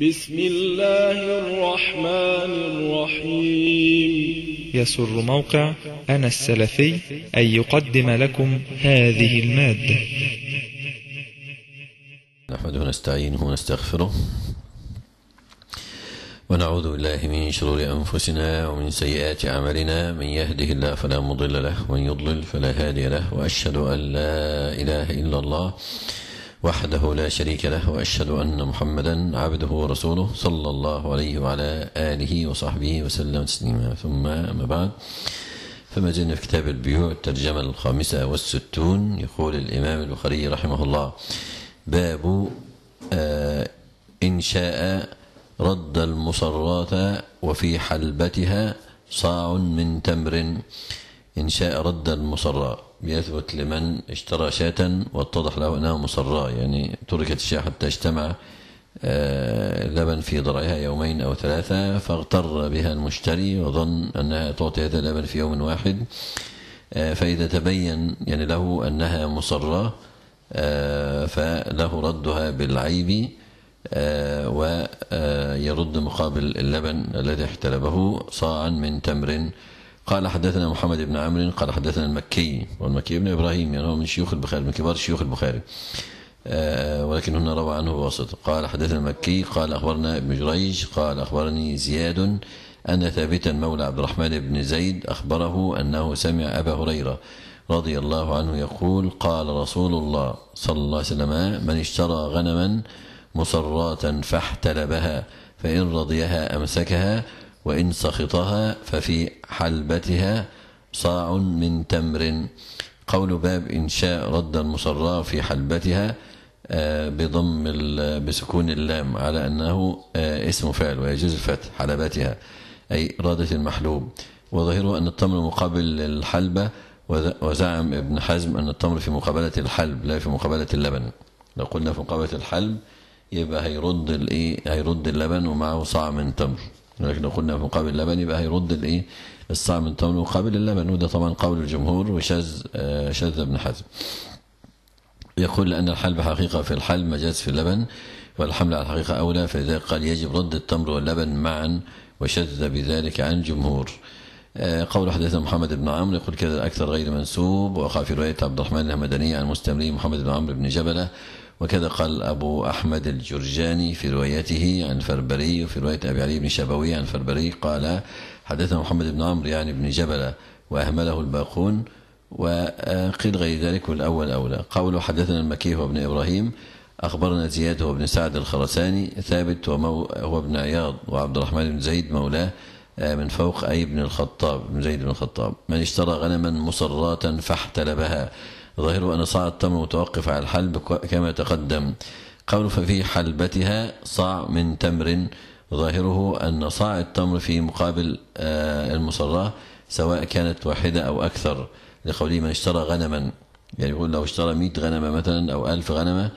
بسم الله الرحمن الرحيم. يسر موقع أنا السلفي أن يقدم لكم هذه المادة. نحمده ونستعينه ونستغفره. ونعوذ بالله من شرور أنفسنا ومن سيئات أعمالنا. من يهده الله فلا مضل له ومن يضلل فلا هادي له وأشهد أن لا إله إلا الله. وحده لا شريك له وأشهد أن محمدا عبده ورسوله صلى الله عليه وعلى آله وصحبه وسلم تسليما. ثم أما بعد فما زلنا في كتاب البيوع الترجمة الخامسة والستون يقول الإمام البخاري رحمه الله باب آه إن شاء رد المصرات وفي حلبتها صاع من تمر. إن شاء رد المصرات بيثبت لمن اشترى شاة واتضح له أنها مصراة يعني تركت الشاة حتى اجتمع لبن في ضرعها يومين أو ثلاثة فاغتر بها المشتري وظن أنها تعطي هذا اللبن في يوم واحد. فإذا تبين يعني له أنها مصراة فله ردها بالعيب ويرد مقابل اللبن الذي احتلبه صاعا من تمر قال حدثنا محمد بن عمرو قال حدثنا المكي والمكي بن إبراهيم يعني هو من شيوخ البخاري من كبار شيوخ البخاري. ولكن هنا روى عنه بواسطة. قال حدثنا المكي قال أخبرنا ابن جريج قال أخبرني زياد أن ثابتا مولى عبد الرحمن بن زيد أخبره أنه سمع أبا هريرة رضي الله عنه يقول قال رسول الله صلى الله عليه وسلم من اشترى غنما مصراة فاحتلبها فإن رضيها أمسكها وإن سخطها ففي حلبتها صاع من تمر. قول باب إن شاء رد المصراة في حلبتها بضم بسكون اللام على أنه اسم فعل ويجوز الفتح حلبتها أي رادة المحلوب. وظاهره أن التمر مقابل الحلبة وزعم ابن حزم أن التمر في مقابلة الحلب لا في مقابلة اللبن. لو قلنا في مقابلة الحلب يبقى هيرد الايه هيرد اللبن ومعه صاع من تمر. لكن لو قلنا في مقابل اللبن يبقى هيرد الايه الصاع من تمر مقابل اللبن وده طبعا قول الجمهور وشاذ شاذ ابن حزم. يقول لأن الحلب حقيقة في الحلب مجاز في اللبن والحمل على الحقيقة أولى فلذلك قال يجب رد التمر واللبن معا وشذ بذلك عن الجمهور قول حدثنا محمد بن عمرو يقول كذا أكثر غير منسوب وقع في رواية عبد الرحمن الهمداني عن مستمري محمد بن عمرو بن جبلة وكذا قال أبو أحمد الجرجاني في روايته عن فربري وفي رواية أبي علي بن شبوي عن فربري قال حدثنا محمد بن عمرو يعني بن جبلة وأهمله الباقون وقيل غير ذلك والأول أولى. قوله حدثنا المكي هو ابن إبراهيم أخبرنا زياد هو ابن سعد الخرساني ثابت هو ابن عياض وعبد الرحمن بن زيد مولاه من فوق أي ابن الخطاب بن زيد بن الخطاب. من اشترى غنما مصراة فاحتلبها. ظاهره أن صاع التمر متوقف على الحلب كما تقدم. قول ففي حلبتها صاع من تمر. ظاهره أن صاع التمر في مقابل المصراة سواء كانت واحدة أو أكثر. لقوله من اشترى غنما. يعني يقول لو اشترى 100 غنمة مثلا أو 1000 غنمة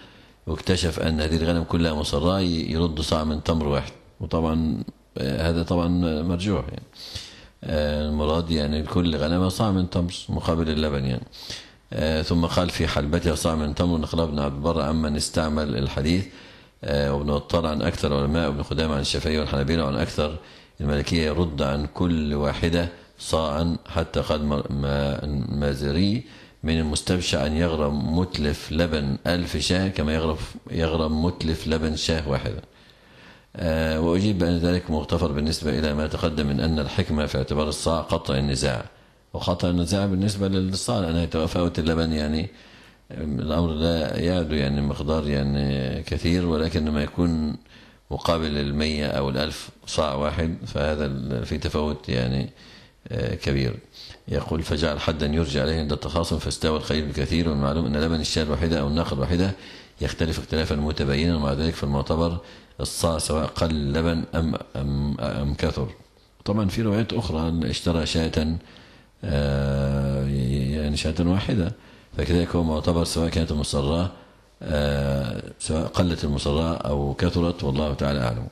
واكتشف أن هذه الغنم كلها مصراة يرد صاع من تمر واحد. وطبعا هذا طبعا مرجوح يعني. المراد يعني كل غنمة صاع من تمر مقابل اللبن يعني. ثم قال في حلبتها صاع من تمر نقل ابن عبد البر عمن استعمل الحديث. وابن وطار عن أكثر علماء وابن خدامة عن الشافعية والحنابلة وعن أكثر المالكية يرد عن كل واحدة صاعا حتى قال مازري من المستبشع أن يغرم متلف لبن ألف شاة كما يغرم, يغرم متلف لبن شاة واحدة. وأجيب بأن ذلك مغتفر بالنسبة إلى ما تقدم من أن الحكمة في اعتبار الصاع قطع النزاع. وخطأ النزاع بالنسبة للصاع لأنها تفاوت اللبن يعني الأمر لا يعد يعني مقدار يعني كثير ولكن ما يكون مقابل المية أو الألف صاع واحد فهذا في تفاوت يعني كبير. يقول فجعل حدا يرجع عليه عند التخاصم فاستوى الخير الكثير والمعلوم أن لبن الشاة الواحدة أو الناقة الواحدة يختلف اختلافا متبينا ومع ذلك في المعتبر الصاع سواء قل اللبن أم, أم, أم كثر. طبعا في روايات أخرى اشترى شاة يعني شاة واحدة. فكذلك هو معتبر سواء كانت المصراة سواء قلت المصراة أو كثرت والله تعالى أعلم.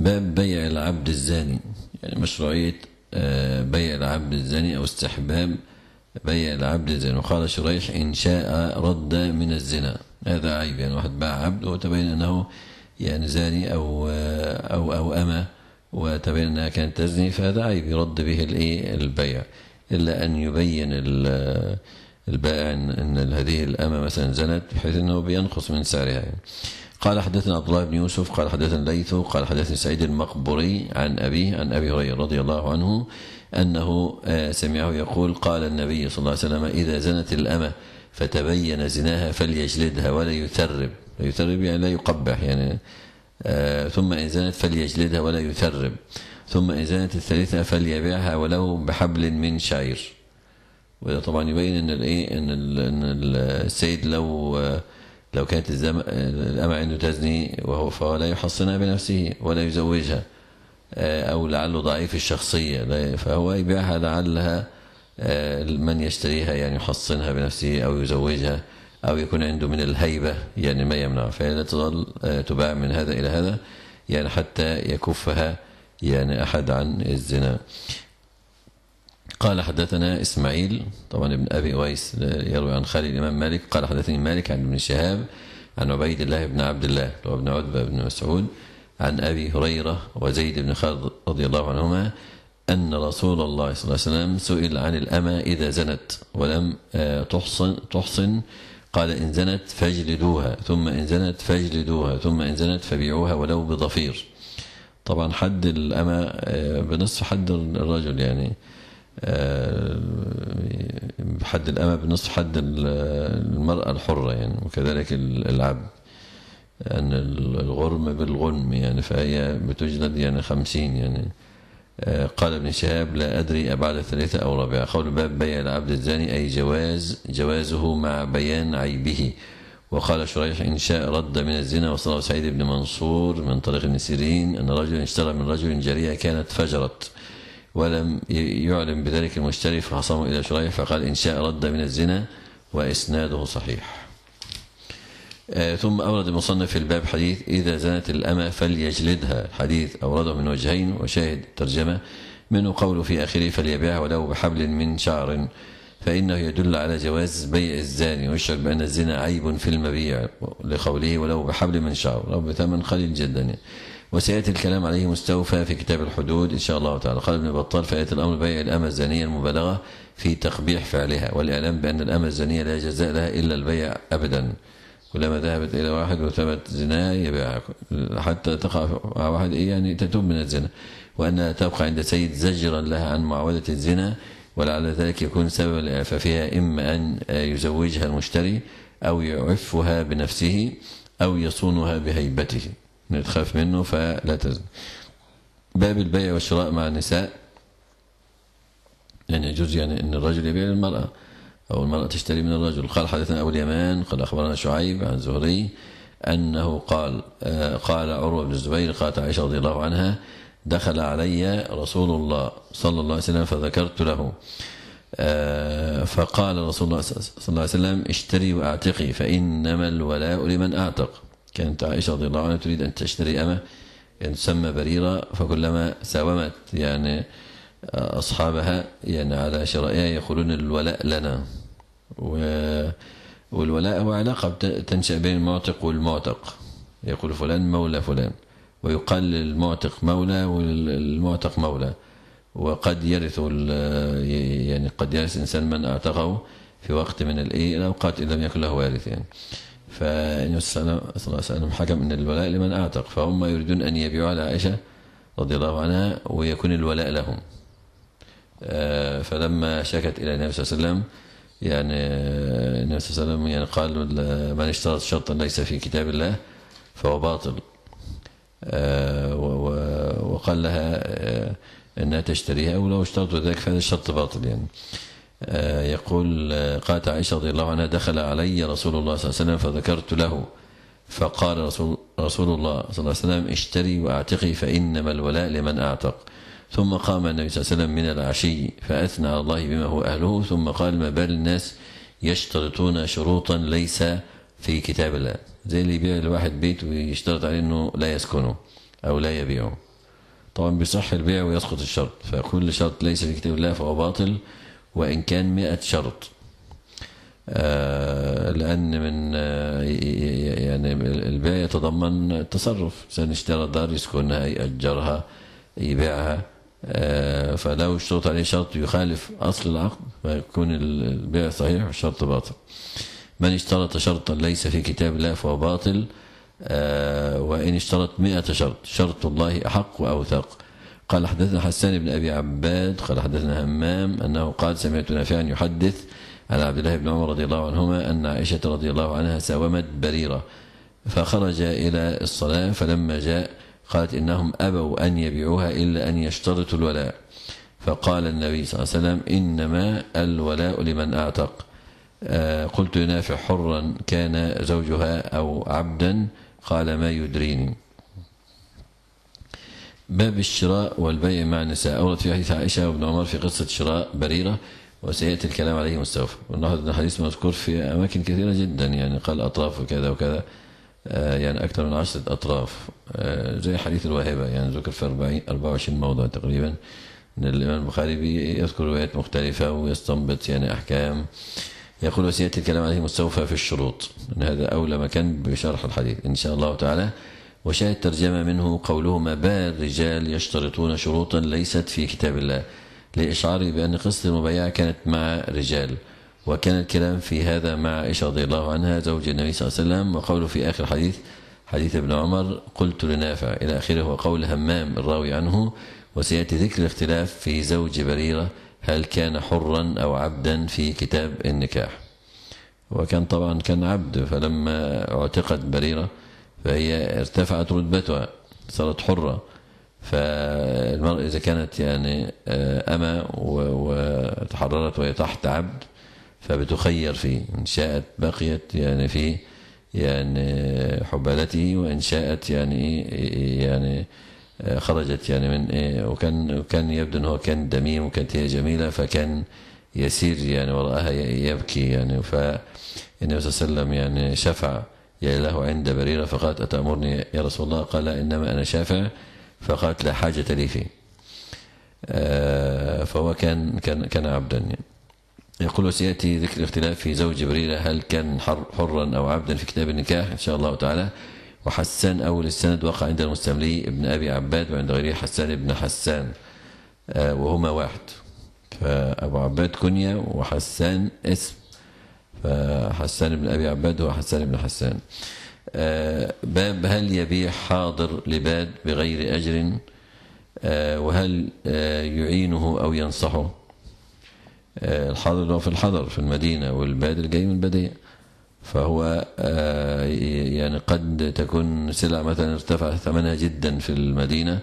باب بيع العبد الزاني. يعني مشروعية بيع العبد الزاني أو استحباب بيع العبد الزاني. وقال شريح إن شاء رد من الزنا. هذا عيب يعني واحد باع عبد وتبين أنه يعني زاني أو أو أو أما وتبين أنها كانت تزني فهذا عيب يرد به الإيه البيع إلا أن يبين البائع أن هذه الأمة مثلا زنت بحيث أنه بينقص من سعرها يعني. قال حدثنا عبد الله بن يوسف قال حدثنا ليث قال حدثني سعيد المقبري عن أبيه عن أبي هريرة رضي الله عنه أنه سمعه يقول قال النبي صلى الله عليه وسلم إذا زنت الأمة فتبين زناها فليجلدها ولا يثرب. يثرب يعني لا يقبح يعني آه ثم إن زنت فليجلدها ولا يثرب. ثم إن زنت الثالثة فليبيعها ولو بحبل من شعير. وده طبعا يبين إن الإيه إن السيد لو لو كانت الأمة عنده تزني وهو فهو لا يحصنها بنفسه ولا يزوجها أو لعله ضعيف الشخصية. فهو يبيعها لعلها من يشتريها يعني يحصنها بنفسه أو يزوجها أو يكون عنده من الهيبة يعني ما يمنع. فهي لا تظل تباع من هذا إلى هذا يعني حتى يكفها يعني أحد عن الزنا. قال حدثنا إسماعيل طبعا ابن أبي ويس يروي عن خالد الإمام مالك. قال حدثني مالك عن ابن شهاب عن عبيد الله بن عبد الله وابن عتبة بن مسعود عن أبي هريرة وزيد بن خالد رضي الله عنهما أن رسول الله صلى الله عليه وسلم سئل عن الأمة إذا زنت ولم تحصن, تحصن قال إن زنت فاجلدوها ثم إن زنت فاجلدوها ثم إن زنت فبيعوها ولو بضفير. طبعا حد الأمة بنصف حد الرجل يعني حد الأمة بنصف حد المرأة الحرة يعني وكذلك العبد. أن الغرم بالغنم يعني فهي بتجلد يعني خمسين يعني. قال ابن شهاب لا أدري أبعد ثلاثة أو رابعة. قول باب بيع العبد الزاني أي جواز جوازه مع بيان عيبه. وقال شريح إن شاء رد من الزنا. وصله سعيد بن منصور من طريق ابن سيرين أن رجلا اشترى من رجل جارية كانت فجرت ولم يعلم بذلك المشتري. فخصمه إلى شريح فقال إن شاء رد من الزنا وإسناده صحيح. ثم أورد المصنف في الباب حديث إذا زنت الأمة فليجلدها. حديث أورده من وجهين وشاهد ترجمة منه قول في آخره فليبيعها ولو بحبل من شعر. فإنه يدل على جواز بيع الزاني ويشعر بأن الزنا عيب في المبيع لقوله ولو بحبل من شعر. ولو بثمن قليل جدا. وسيأتي الكلام عليه مستوفى في كتاب الحدود إن شاء الله تعالى. قال ابن بطال فيأتي الأمر بيع الأمة الزانية المبالغة في تقبيح فعلها والإعلام بأن الأمة الزانية لا جزاء لها إلا البيع أبدا. كلما ذهبت إلى واحد وثبت زنا يبيعها حتى تقع مع واحد يعني تتوب من الزنا. وأنها تبقى عند سيد زجرا لها عن معاودة الزنا ولعل ذلك يكون سببا لإعفافها إما أن يزوجها المشتري أو يعفها بنفسه أو يصونها بهيبته. تخاف منه فلا تزن. باب البيع والشراء مع النساء. يعني يجوز يعني أن الرجل يبيع للمرأة. أو المرأة تشتري من الرجل. قال حدثنا أبو اليمان قال أخبرنا شعيب عن زهري أنه قال قال عروة بن الزبير قالت عائشة رضي الله عنها دخل علي رسول الله صلى الله عليه وسلم فذكرت له. فقال رسول الله صلى الله عليه وسلم اشتري وأعتقي فإنما الولاء لمن أعتق. كانت عائشة رضي الله عنها تريد أن تشتري أمة يعني تسمى بريرة فكلما ساومت يعني أصحابها يعني على شرائها يقولون الولاء لنا. والولاء هو علاقة تنشأ بين المعتق والمعتق. يقول فلان مولى فلان ويقال للمعتق مولى والمعتق مولى. وقد يرث يعني قد يرث إنسان من أعتقه في وقت من الإيه الأوقات إن لم يكن له وارث يعني. فالنبي صلى الله عليه وسلم حكم أن الولاء لمن أعتق فهم يريدون أن يبيعوا على عائشة رضي الله عنها ويكون الولاء لهم. فلما شكت إلى النبي صلى الله عليه وسلم يعني النبي صلى الله عليه وسلم يعني قال من اشترط شرطا ليس في كتاب الله فهو باطل. وقال لها أنها تشتريها ولو اشترطوا ذلك فهذا الشرط باطل يعني. يقول قالت عائشة رضي الله عنها دخل علي رسول الله صلى الله عليه وسلم فذكرت له فقال رسول, رسول الله صلى الله عليه وسلم اشتري وأعتقي فإنما الولاء لمن أعتق. ثم قام النبي صلى الله عليه وسلم من العشي فأثنى على الله بما هو أهله ثم قال ما بال الناس يشترطون شروطا ليس في كتاب الله. زي اللي يبيع لواحد بيت ويشترط عليه أنه لا يسكنه أو لا يبيعه. طبعا بيصح البيع ويسقط الشرط فكل شرط ليس في كتاب الله فهو باطل وإن كان مئة شرط. آه، لأن من آه، يعني البيع يتضمن التصرف. إنسان اشترى دار يسكنها يأجرها يبيعها. فلو اشترط عليه شرط يخالف أصل العقد فيكون البيع صحيح والشرط باطل. من اشترط شرطا ليس في كتاب الله فهو باطل آه، وإن اشترط مئة شرط شرط الله أحق وأوثق قال حدثنا حسان بن أبي عباد قال حدثنا همام أنه قال سمعت نافعا يحدث عن عبد الله بن عمر رضي الله عنهما أن عائشة رضي الله عنها ساومت بريرة فخرج إلى الصلاة فلما جاء قالت إنهم أبوا أن يبيعوها إلا أن يشترطوا الولاء. فقال النبي صلى الله عليه وسلم إنما الولاء لمن أعتق. آه، قلت لنافع حرا كان زوجها أو عبدا قال ما يدريني. باب الشراء والبيع مع النساء. أورد في حديث عائشة وابن عمر في قصة شراء بريرة وسيأتي الكلام عليه مستوفى والنهاردة الحديث مذكور في أماكن كثيرة جدا يعني قال أطراف وكذا وكذا. يعني أكثر من عشرة أطراف. آه، زي حديث الواهبة يعني ذكر في 40 24 موضع تقريبا. إن الإمام البخاري بيذكر روايات مختلفة ويستنبط يعني أحكام. يقول وسيأتي الكلام عليه مستوفى في الشروط. أن هذا أولى مكان بشرح الحديث إن شاء الله تعالى. وشاهد ترجمة منه قوله ما بال الرجال يشترطون شروطا ليست في كتاب الله لإشعاره بأن قصة المبايعة كانت مع رجال. وكان الكلام في هذا مع عائشة رضي الله عنها زوج النبي صلى الله عليه وسلم وقوله في آخر حديث حديث ابن عمر قلت لنافع إلى آخره وقول همام الراوي عنه وسيأتي ذكر الاختلاف في زوج بريرة هل كان حرا أو عبدا في كتاب النكاح. وكان طبعا كان عبد فلما اعتقت بريرة فهي ارتفعت رتبتها صارت حرة. فالمرأة إذا كانت يعني آه، أما وتحررت وهي تحت عبد فبتخير فيه إن شاءت بقيت يعني في يعني حبالته وإن شاءت يعني إيه- يعني آه، خرجت يعني من إيه وكان وكان يبدو أنه كان دميم وكانت هي جميلة فكان يسير يعني وراءها يبكي يعني. فالنبي صلى الله عليه وسلم يعني شفع يا له عند بريرة فقالت أتأمرني يا رسول الله؟ قال إنما أنا شافع. فقالت لا حاجة لي فيه. آه، فهو كان كان كان عبدا يعني. يقول وسيأتي ذكر الاختلاف في زوج بريرة هل كان حر حرا أو عبدا في كتاب النكاح؟ إن شاء الله تعالى. وحسان أول السند وقع عند المستملي ابن أبي عباد وعند غيره حسان ابن حسان آه، وهما واحد. فأبو عباد كنية وحسان اسم. فحسان بن أبي عباد هو حسان بن حسان. آه، باب هل يبيع حاضر لباد بغير أجر؟ آه، وهل يعينه أو ينصحه؟ الحاضر اللي هو في الحضر في المدينة والبادر جاي من البدية فهو آه، يعني قد تكون سلعة مثلا ارتفع ثمنها جدا في المدينة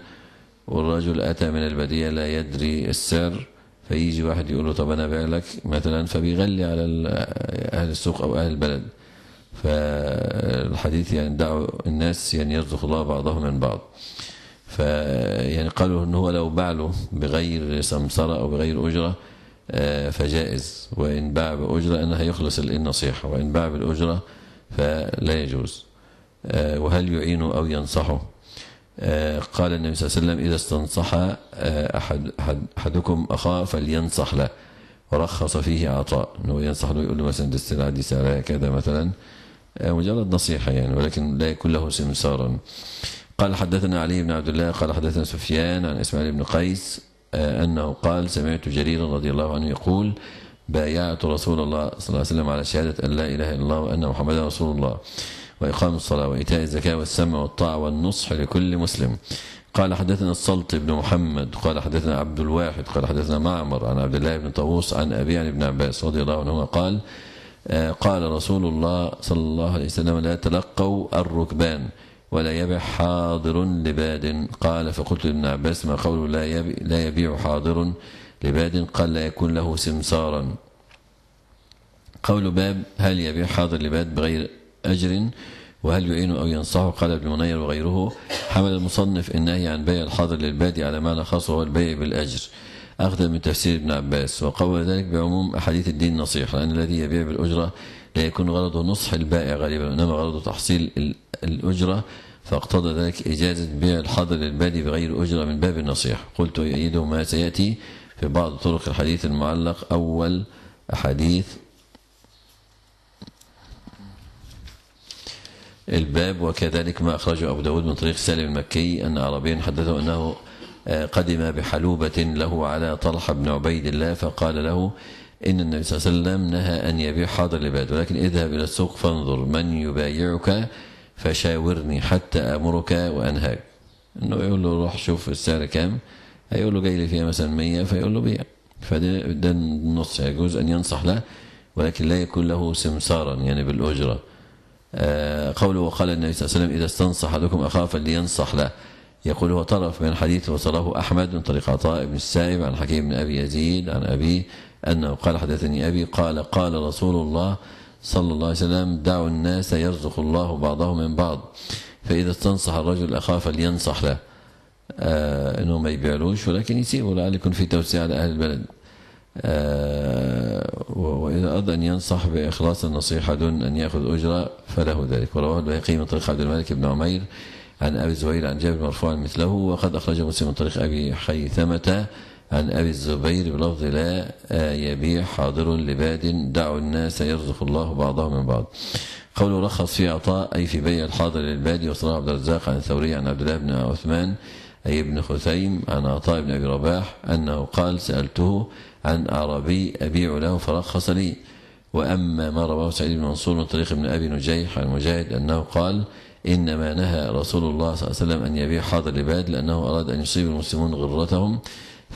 والرجل أتى من البدية لا يدري السعر فيجي واحد يقول له طب أنا أبيع لك مثلا فبيغلي على أهل السوق أو أهل البلد. فالحديث يعني دعوا الناس يعني يرزق الله بعضهم من بعض. فيعني قالوا ان هو لو باع له بغير سمسرة أو بغير أجرة آه، فجائز. وإن باع بأجرة انها يخلص النصيحة وإن باع بالأجرة فلا يجوز. آه، وهل يعينه أو ينصحه؟ آه، قال النبي صلى الله عليه وسلم إذا استنصح آه، أحد- أحدكم أخاه فلينصح له. ورخص فيه عطاء. إنه ينصح له يقول له مثلا دي السلعه دي سعرها كذا مثلا. آه، مجرد نصيحة يعني ولكن لا يكون له سمسارا قال حدثنا علي بن عبد الله قال حدثنا سفيان عن إسماعيل بن قيس آه، أنه قال سمعت جريرا رضي الله عنه يقول بايعت رسول الله صلى الله عليه وسلم على شهادة أن لا إله إلا الله وأن محمدا رسول الله وإقام الصلاة وإيتاء الزكاة والسمع والطاعة والنصح لكل مسلم. قال حدثنا السلط بن محمد قال حدثنا عبد الواحد قال حدثنا معمر عن عبد الله بن طاووس عن أبي عن ابن عباس رضي الله عنهما قال آه، قال رسول الله صلى الله عليه وسلم لا تلقوا الركبان. ولا يبيع حاضر لباد. قال فقلت لابن عباس ما قوله لا يبيع, لا يبيع حاضر لباد قال لا يكون له سمسارا. قول باب هل يبيع حاضر لباد بغير أجر؟ وهل يعين أو ينصحه قال ابن منير وغيره. حمل المصنف النهي عن بيع الحاضر للبادي على معنى خاص وهو البيع بالأجر. أخذ من تفسير ابن عباس. وقول ذلك بعموم أحاديث الدين نصيحة لأن الذي يبيع بالأجرة لا يكون غرضه نصح البائع غالبا وإنما غرضه تحصيل الأجرة فاقتضى ذلك إجازة بيع الحاضر للبادي بغير أجرة من باب النصيحة. قلت يؤيده ما سيأتي في بعض طرق الحديث المعلق. أول أحاديث الباب وكذلك ما أخرجه أبو داود من طريق سالم المكي أن عربيا حدثه أنه آه، قدم بحلوبة له على طلحة بن عبيد الله فقال له إن النبي صلى الله عليه وسلم نهى أن يبيع حاضر العباد ولكن اذهب إلى السوق فانظر من يبايعك فشاورني حتى أمرك وأنهاك. إنه يقول له روح شوف السعر كام هيقول له جاي لي فيها مثلا 100 فيقول له بيع. فده ده النص يجوز أن ينصح له ولكن لا يكون له سمسارا يعني بالأجرة. آه، قوله وقال النبي صلى الله عليه وسلم إذا استنصح أحدكم أخاه فلينصح له. يقول هو طرف من الحديث وصله أحمد من طريق عطاء بن السائب عن حكيم بن أبي يزيد عن أبي أنه قال حدثني أبي قال قال رسول الله صلى الله عليه وسلم دعوا الناس يرزق الله بعضهم من بعض فإذا استنصح الرجل أخاه فلينصح له. آه إنه ما يبيعلوش ولكن يسيبه لعل يكون في توسيع على أهل البلد. آه وإذا أراد أن ينصح بإخلاص النصيحة دون أن يأخذ أجرة فله ذلك. ورواه البيهقي من طريق عبد الملك بن عمير عن أبي الزبير عن جابر مرفوعا مثله وقد أخرجه مسلم من طريق أبي خيثمة عن أبي الزبير بلفظ لا يبيع حاضر لباد دعوا الناس يرزق الله بعضهم من بعض. قوله رخص في عطاء أي في بيع الحاضر للبادي وصلاح عبد الرزاق عن الثوري عن عبد الله بن عثمان أي ابن خثيم عن عطاء بن أبي رباح أنه قال سألته عن أعرابي أبيع له فرخص لي. وأما ما رواه سعيد بن منصور من طريق ابن أبي نجيح عن مجاهد أنه قال إنما نهى رسول الله صلى الله عليه وسلم أن يبيع حاضر العباد لأنه أراد أن يصيب المسلمون غرتهم.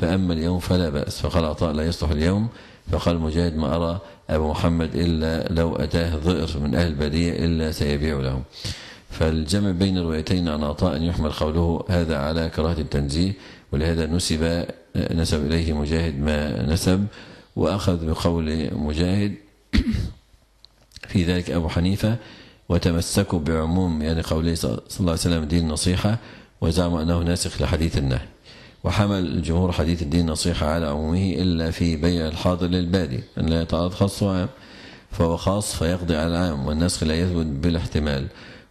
فأما اليوم فلا بأس فقال عطاء لا يصلح اليوم فقال مجاهد ما أرى أبو محمد إلا لو أتاه ظئر من أهل البادية إلا سيبيع لهم. فالجمع بين الروايتين عن عطاء أن يحمل قوله هذا على كراهة التنزيه ولهذا نسب نسب إليه مجاهد ما نسب وأخذ بقول مجاهد في ذلك أبو حنيفة وتمسكوا بعموم يعني قوله صلى الله عليه وسلم دين النصيحة وزعموا أنه ناسخ لحديث النهي. وحمل الجمهور حديث الدين النصيحة على عمومه إلا في بيع الحاضر للبادي أن لا يتعارض خاص وعام فهو خاص فيقضي على العام والنسخ لا يثبت بالاحتمال.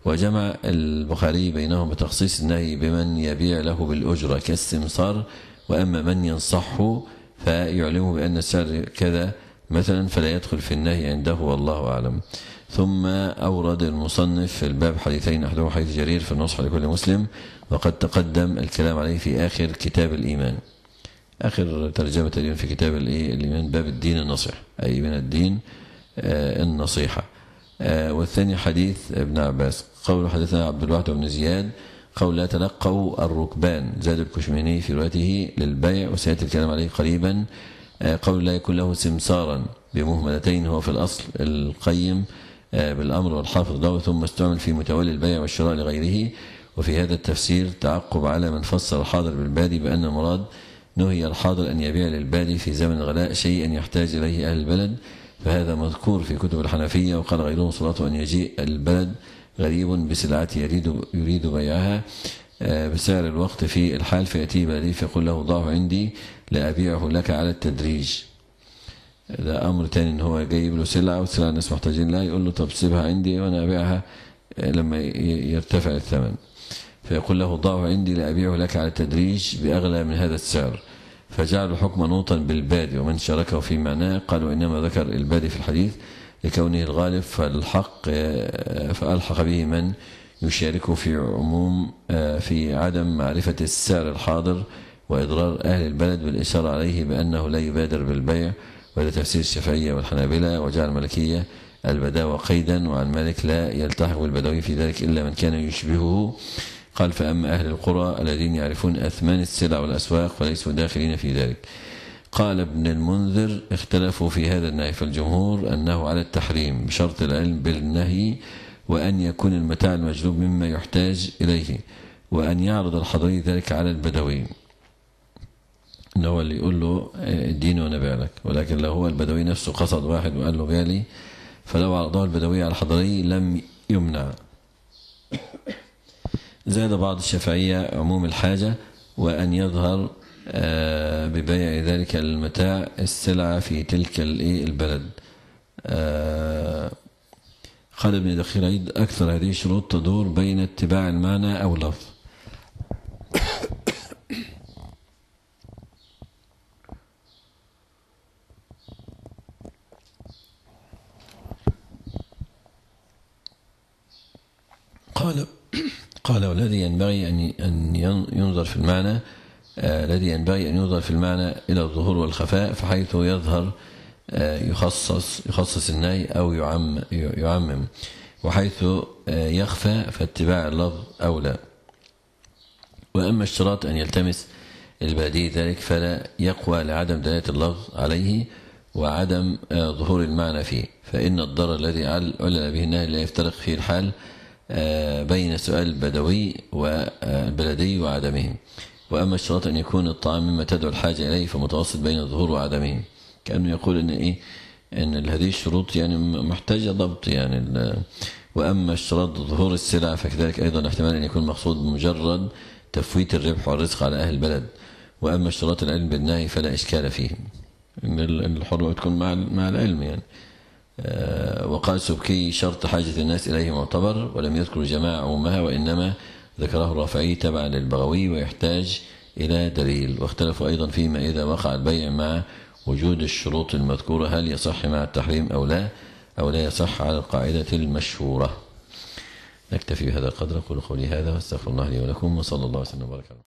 وجمع البخاري بينهم بتخصيص النهي بمن يبيع له بالأجرة كالسمسار وأما من ينصحه فيعلمه بأن السعر كذا مثلا فلا يدخل في النهي عنده والله أعلم. ثم أورد المصنف في الباب حديثين أحدهما حديث جرير في النصح لكل مسلم وقد تقدم الكلام عليه في آخر كتاب الإيمان. آخر ترجمة اليوم في كتاب الإيمان باب الدين النصيح أي من الدين النصيحة. والثاني حديث ابن عباس. قول حدثنا عبد الواحد بن زياد قول لا تلقوا الركبان. زاد الكشميني في روايته للبيع وسيأتي الكلام عليه قريبا. قول لا يكون له سمسارا بمهملتين هو في الأصل القيم بالأمر والحافظ له ثم استعمل في متولي البيع والشراء لغيره. وفي هذا التفسير تعقب على من فسر الحاضر بالبادي بأن المراد نهي الحاضر أن يبيع للبادي في زمن الغلاء شيئا يحتاج إليه أهل البلد. فهذا مذكور في كتب الحنفية وقال غيرهم صلاته أن يجيء البلد غريب بسلعته يريد, يريد بيعها. بسعر الوقت في الحال فيأتيه بلدي فيقول له ضعه عندي لأبيعه لك على التدريج. ده أمر تاني إن هو جايب له سلعة والسلعة الناس محتاجين لها يقول له طب سيبها عندي وأنا أبيعها لما يرتفع الثمن. فيقول له ضعه عندي لأبيعه لك على التدريج بأغلى من هذا السعر. فجعلوا حكم نوطا بالبادي ومن شاركه في معناه قالوا إنما ذكر البادي في الحديث لكونه الغالب فالحق فألحق به من يشاركه في عموم في عدم معرفة السعر الحاضر وإضرار أهل البلد بالإشارة عليه بأنه لا يبادر بالبيع وهذا تفسير الشافعية والحنابلة وجعل الملكية البداوة قيدا وعن مالك لا يلتحق بالبدوي في ذلك إلا من كان يشبهه. قال فأما أهل القرى الذين يعرفون أثمان السلع والأسواق فليسوا داخلين في ذلك قال ابن المنذر اختلفوا في هذا النهي فالجمهور أنه على التحريم بشرط العلم بالنهي وأن يكون المتاع المجلوب مما يحتاج إليه وأن يعرض الحضري ذلك على البدوي. إن هو اللي يقول له اديني وأنا بيع لك ولكن لو هو البدوي نفسه قصد واحد وقال له بالي فلو عرضه البدوي على الحضري لم يمنع. زاد بعض الشافعية عموم الحاجة وأن يظهر ببيع ذلك المتاع السلعة في تلك البلد. قال ابن دخيل عيد أكثر هذه الشروط تدور بين اتباع المعنى أو لفظ قال والذي ينبغي أن ينظر في المعنى آه، الذي ينبغي أن ينظر في المعنى إلى الظهور والخفاء فحيث يظهر يخصص يخصص النهي أو يعم يعمم وحيث آه، يخفى فاتباع اللفظ أولى وأما اشتراط أن يلتمس البادي ذلك فلا يقوى لعدم دلالة اللفظ عليه وعدم آه، ظهور المعنى فيه. فإن الضرر الذي علل به النهي لا يفترق فيه الحال آه، بين سؤال البدوي والبلدي وعدمه. وأما اشتراط أن يكون الطعام مما تدعو الحاجة إليه فمتوسط بين الظهور وعدمه. كأنه يقول أن إيه؟ أن هذه الشروط يعني محتاجة ضبط يعني وأما اشتراط ظهور السلع فكذلك أيضا احتمال أن يكون مقصود بمجرد تفويت الربح والرزق على أهل البلد. وأما اشتراط العلم بالنهي فلا إشكال فيه. إن الحرمة تكون مع مع العلم يعني. آه، وقال سبكي شرط حاجة الناس إليه معتبر ولم يذكر جماعة عمومها وإنما ذكره الرافعي تبعا للبغوي ويحتاج إلى دليل. واختلفوا أيضا فيما إذا وقع البيع مع وجود الشروط المذكورة هل يصح مع التحريم أو لا؟ أو لا يصح على القاعدة المشهورة؟ نكتفي بهذا القدر أقول قولي هذا واستغفر الله لي ولكم وصلى الله وسلم وبارك